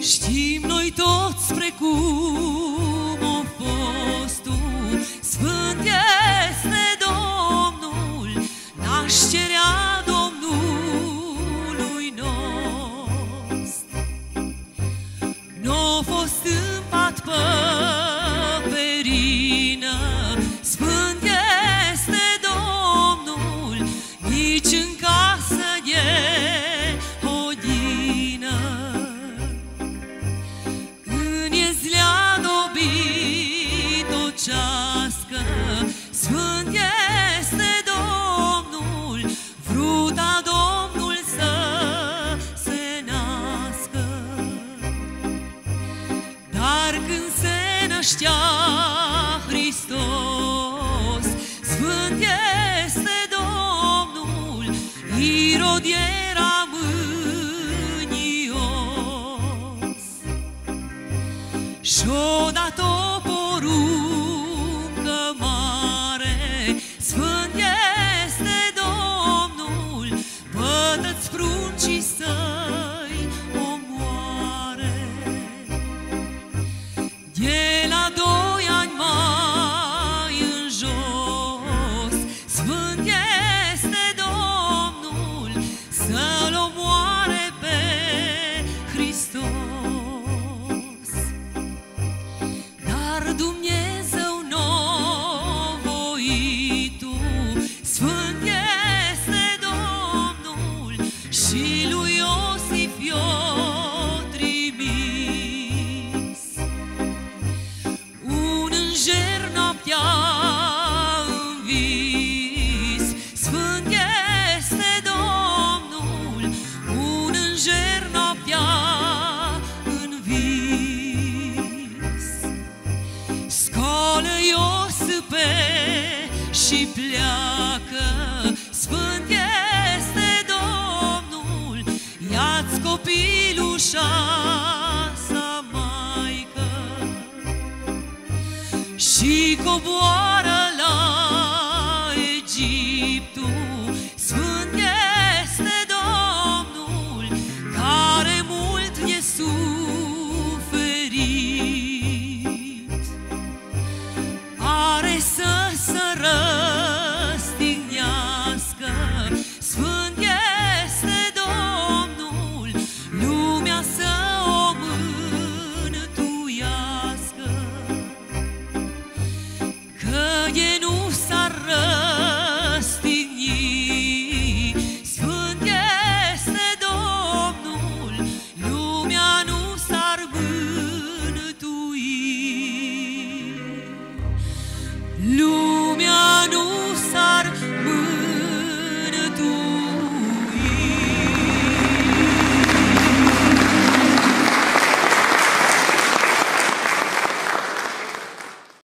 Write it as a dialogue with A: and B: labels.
A: Știm noi toți precum melodie ramânios Și odată o poruncă mare Sfânt este Domnul Pădă-ți pruncii săi omoare. Yeah tú. Iosipe și pleacă. Sfânt este Domnul Ia-ți copilușa sa maică. Și coboară